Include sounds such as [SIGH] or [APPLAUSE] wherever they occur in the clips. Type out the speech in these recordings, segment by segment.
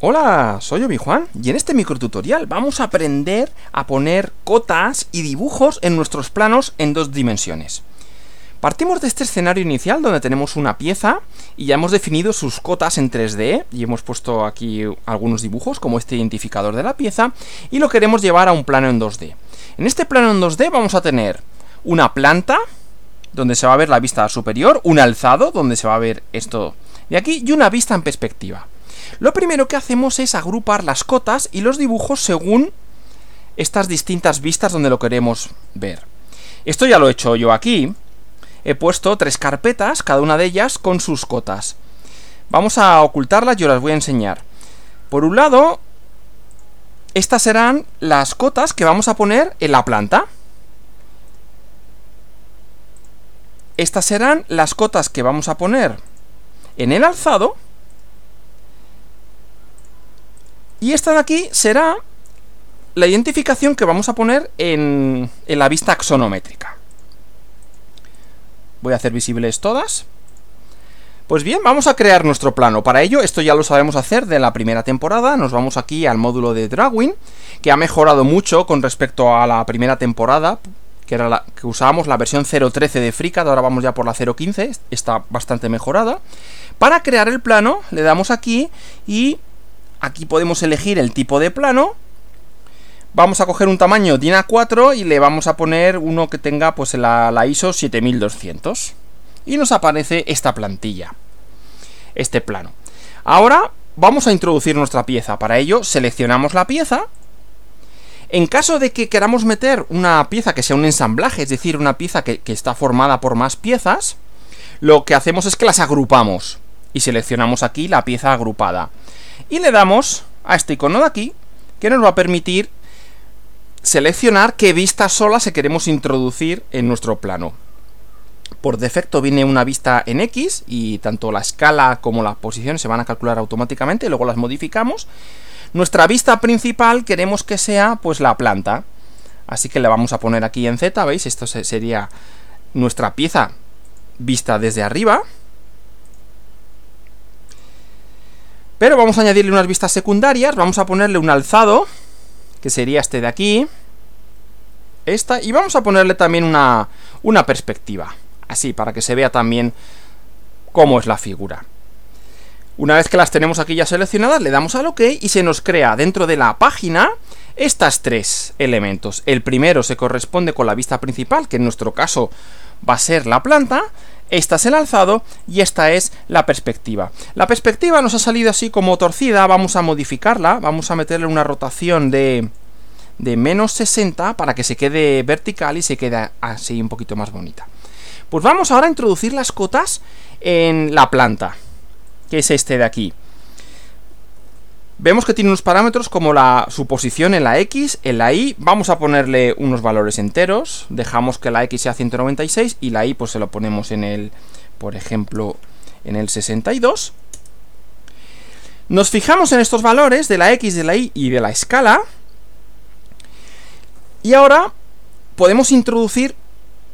Hola, soy Obi-Juan y en este microtutorial vamos a aprender a poner cotas y dibujos en nuestros planos en dos dimensiones. Partimos de este escenario inicial donde tenemos una pieza y ya hemos definido sus cotas en 3D y hemos puesto aquí algunos dibujos como este identificador de la pieza y lo queremos llevar a un plano en 2D. En este plano en 2D vamos a tener una planta donde se va a ver la vista superior, un alzado donde se va a ver esto de aquí y una vista en perspectiva. Lo primero que hacemos es agrupar las cotas y los dibujos según estas distintas vistas donde lo queremos ver. Esto ya lo he hecho yo aquí. He puesto tres carpetas, cada una de ellas con sus cotas. Vamos a ocultarlas, yo las voy a enseñar. Por un lado, estas serán las cotas que vamos a poner en la planta. Estas serán las cotas que vamos a poner en el alzado. Y esta de aquí será la identificación que vamos a poner en, la vista axonométrica. Voy a hacer visibles todas. Pues bien, vamos a crear nuestro plano. Para ello, esto ya lo sabemos hacer de la primera temporada. Nos vamos aquí al módulo de Drawing, que ha mejorado mucho con respecto a la primera temporada, que era la que usábamos la versión 0.13 de FreeCAD, ahora vamos ya por la 0.15, está bastante mejorada. Para crear el plano, le damos aquí y Aquí podemos elegir el tipo de plano. Vamos a coger un tamaño DIN A4 y le vamos a poner uno que tenga pues la, ISO 7200. Y nos aparece esta plantilla. Este plano. Ahora vamos a introducir nuestra pieza. Para ello seleccionamos la pieza. En caso de que queramos meter una pieza que sea un ensamblaje, es decir, una pieza que está formada por más piezas, lo que hacemos es que las agrupamos. Y seleccionamos aquí la pieza agrupada y le damos a este icono de aquí que nos va a permitir seleccionar qué vista sola se queremos introducir en nuestro plano. Por defecto viene una vista en X y tanto la escala como la posición se van a calcular automáticamente, y luego las modificamos. Nuestra vista principal queremos que sea pues la planta. Así que le vamos a poner aquí en Z, ¿veis? Esto sería nuestra pieza vista desde arriba. Pero vamos a añadirle unas vistas secundarias, vamos a ponerle un alzado, que sería este de aquí, esta, y vamos a ponerle también una, una perspectiva, así, para que se vea también cómo es la figura. Una vez que las tenemos aquí ya seleccionadas, le damos al OK y se nos crea dentro de la página estas tres elementos. El primero se corresponde con la vista principal, que en nuestro caso va a ser la planta, esta es el alzado y esta es la perspectiva. La perspectiva nos ha salido así como torcida, vamos a modificarla, vamos a meterle una rotación de, de menos 60 para que se quede vertical y se quede así un poquito más bonita. Pues vamos ahora a introducir las cotas en la planta, que es este de aquí. Vemos que tiene unos parámetros como la, su posición en la X, en la Y. Vamos a ponerle unos valores enteros. Dejamos que la X sea 196 y la Y pues se lo ponemos en el, por ejemplo, en el 62. Nos fijamos en estos valores de la X, de la Y y de la escala. Y ahora podemos introducir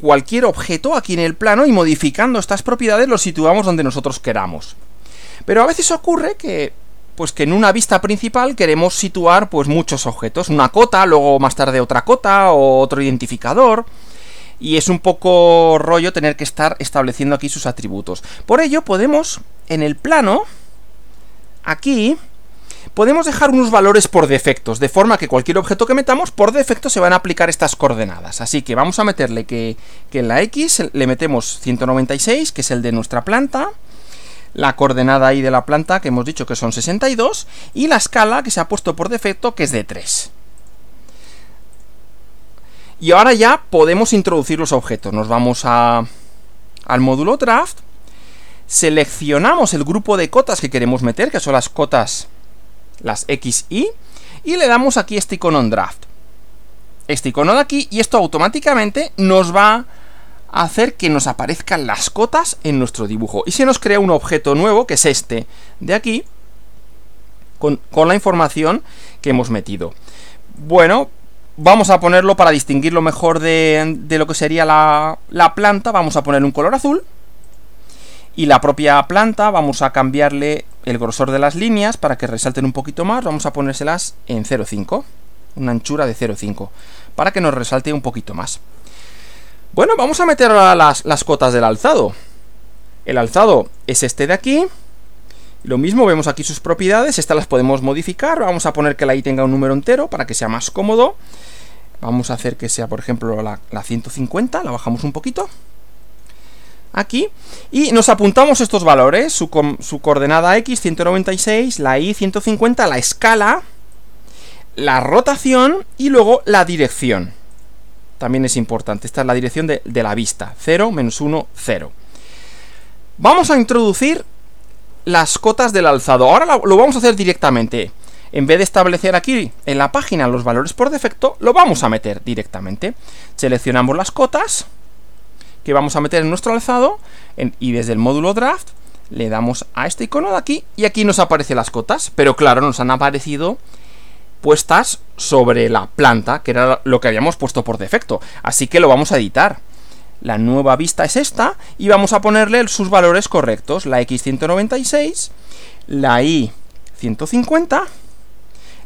cualquier objeto aquí en el plano y modificando estas propiedades lo situamos donde nosotros queramos. Pero a veces ocurre que pues que en una vista principal queremos situar pues muchos objetos, una cota, luego más tarde otra cota o otro identificador y es un poco rollo tener que estar estableciendo aquí sus atributos. Por ello podemos en el plano aquí podemos dejar unos valores por defectos, de forma que cualquier objeto que metamos por defecto se van a aplicar estas coordenadas. Así que vamos a meterle que, que en la X le metemos 196, que es el de nuestra planta, la coordenada ahí de la planta, que hemos dicho que son 62, y la escala que se ha puesto por defecto, que es de 3. Y ahora ya podemos introducir los objetos. Nos vamos a, al módulo Draft, seleccionamos el grupo de cotas que queremos meter, que son las cotas, las X, Y, y le damos aquí este icono en Draft. Este icono de aquí, y esto automáticamente nos va a hacer que nos aparezcan las cotas en nuestro dibujo. Y se nos crea un objeto nuevo, que es este de aquí, con, la información que hemos metido. Bueno, vamos a ponerlo para distinguirlo mejor de, de lo que sería la, la planta, vamos a poner un color azul. Y la propia planta vamos a cambiarle el grosor de las líneas para que resalten un poquito más. Vamos a ponérselas en 0,5. Una anchura de 0,5. Para que nos resalte un poquito más. Bueno, vamos a meter las, las cotas del alzado. El alzado es este de aquí. Lo mismo, vemos aquí sus propiedades. Estas las podemos modificar. Vamos a poner que la i tenga un número entero para que sea más cómodo. Vamos a hacer que sea, por ejemplo, la, la 150. La bajamos un poquito aquí, y nos apuntamos estos valores, su, su, coordenada X 196, la Y 150, la escala, la rotación y luego la dirección. También es importante, esta es la dirección de, la vista, 0, menos 1, 0. Vamos a introducir las cotas del alzado, ahora lo vamos a hacer directamente. En vez de establecer aquí en la página los valores por defecto, lo vamos a meter directamente. Seleccionamos las cotas, que vamos a meter en nuestro alzado y desde el módulo draft le damos a este icono de aquí y aquí nos aparecen las cotas, pero claro, nos han aparecido puestas sobre la planta, que era lo que habíamos puesto por defecto, así que lo vamos a editar. La nueva vista es esta y vamos a ponerle sus valores correctos, la X196, la Y150,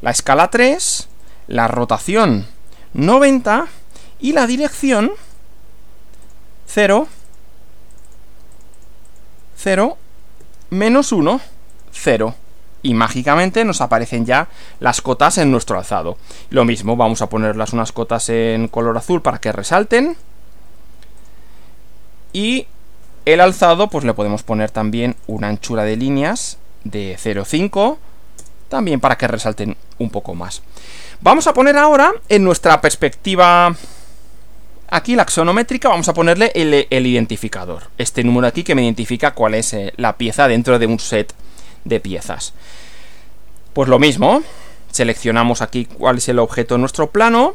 la escala 3, la rotación 90 y la dirección 0, 0, menos 1, 0. Y mágicamente nos aparecen ya las cotas en nuestro alzado. Lo mismo, vamos a ponerlas unas cotas en color azul para que resalten. Y el alzado, pues le podemos poner también una anchura de líneas de 0,5, también para que resalten un poco más. Vamos a poner ahora en nuestra perspectiva Aquí la axonométrica vamos a ponerle el, identificador. Este número aquí que me identifica cuál es eh, la pieza dentro de un set de piezas. Pues lo mismo, seleccionamos aquí cuál es el objeto de nuestro plano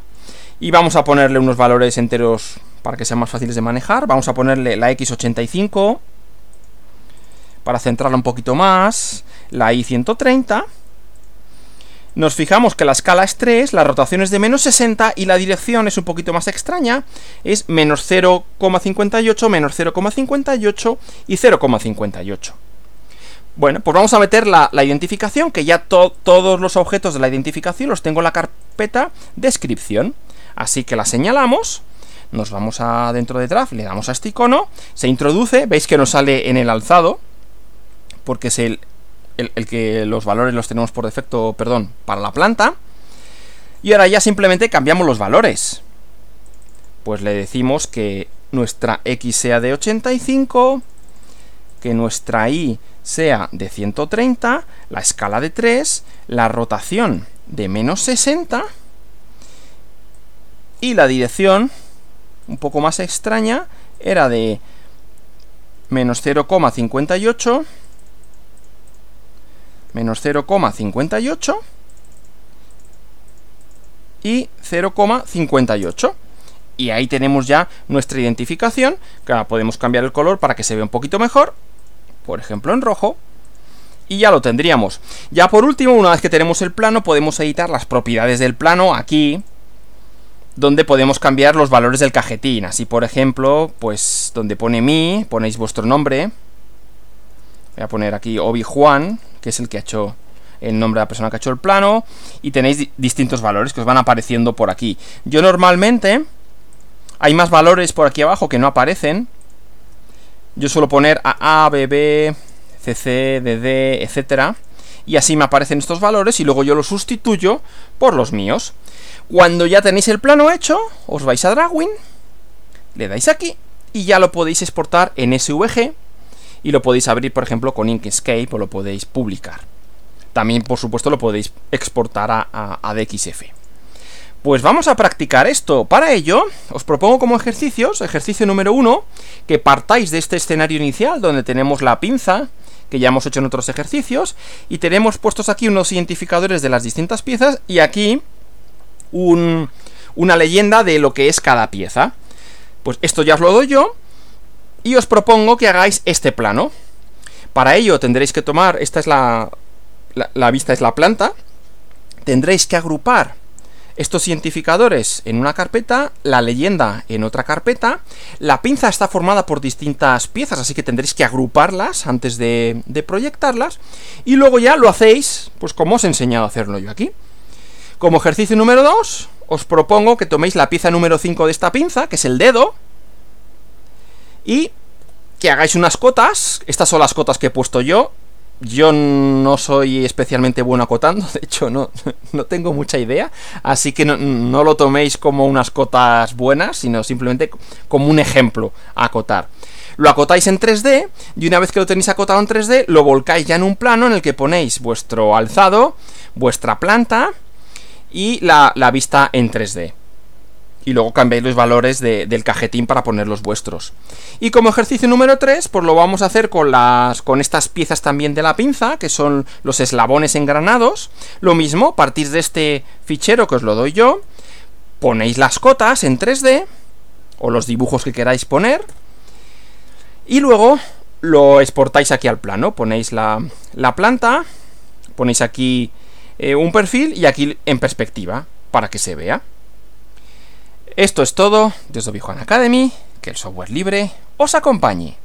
y vamos a ponerle unos valores enteros para que sean más fáciles de manejar. Vamos a ponerle la X85 para centrarla un poquito más, la Y130 nos fijamos que la escala es 3, la rotación es de menos 60 y la dirección es un poquito más extraña, es menos 0,58, menos 0,58 y 0,58. Bueno, pues vamos a meter la, identificación, que ya todos los objetos de la identificación los tengo en la carpeta descripción. Así que la señalamos, nos vamos a dentro de draft, le damos a este icono, se introduce, veis que nos sale en el alzado, porque es el, el, que los valores los tenemos por defecto, perdón, para la planta. Y ahora ya simplemente cambiamos los valores. Pues le decimos que nuestra X sea de 85, que nuestra Y sea de 130, la escala de 3, la rotación de menos 60 y la dirección, un poco más extraña, era de menos 0,58 menos 0,58 y 0,58. Y ahí tenemos ya nuestra identificación, que ahora podemos cambiar el color para que se vea un poquito mejor, por ejemplo en rojo, y ya lo tendríamos. Ya por último, una vez que tenemos el plano, podemos editar las propiedades del plano aquí, donde podemos cambiar los valores del cajetín. Así, por ejemplo, pues donde pone mi, ponéis vuestro nombre. Voy a poner aquí Obi Juan, que es el que ha hecho el nombre de la persona que ha hecho el plano, y tenéis distintos valores que os van apareciendo por aquí. Yo normalmente, hay más valores por aquí abajo que no aparecen. Yo suelo poner a A, B, B, CC, DD, etcétera, y así me aparecen estos valores y luego yo los sustituyo por los míos. Cuando ya tenéis el plano hecho, os vais a Drawing, le dais aquí y ya lo podéis exportar en SVG y lo podéis abrir, por ejemplo, con Inkscape o lo podéis publicar. También, por supuesto, lo podéis exportar a, DXF. Pues vamos a practicar esto. Para ello, os propongo como ejercicios, ejercicio número uno, que partáis de este escenario inicial donde tenemos la pinza, que ya hemos hecho en otros ejercicios, y tenemos puestos aquí unos identificadores de las distintas piezas y aquí una leyenda de lo que es cada pieza. Pues esto ya os lo doy yo, y os propongo que hagáis este plano. Para ello tendréis que tomar, esta es la, la, vista es la planta, tendréis que agrupar estos identificadores en una carpeta, la leyenda en otra carpeta. La pinza está formada por distintas piezas, así que tendréis que agruparlas antes de, de proyectarlas. Y luego ya lo hacéis, pues como os he enseñado a hacerlo yo aquí. Como ejercicio número 2, os propongo que toméis la pieza número 5 de esta pinza, que es el dedo, y que hagáis unas cotas. Estas son las cotas que he puesto yo. Yo no soy especialmente bueno acotando, [LAUGHS] de hecho no, no tengo mucha idea, así que no, lo toméis como unas cotas buenas, sino simplemente como un ejemplo a acotar. Lo acotáis en 3D y una vez que lo tenéis acotado en 3D, lo volcáis ya en un plano en el que ponéis vuestro alzado, vuestra planta y la, la vista en 3D y luego cambiáis los valores del cajetín para poner los vuestros. Y como ejercicio número 3, pues lo vamos a hacer con, las, con estas piezas también de la pinza, que son los eslabones engranados. Lo mismo, partís de este fichero que os lo doy yo, ponéis las cotas en 3D, o los dibujos que queráis poner, y luego lo exportáis aquí al plano. Ponéis la, planta, ponéis aquí eh, un perfil y aquí en perspectiva, para que se vea. Esto es todo desde Obi Academy, que el software libre os acompañe.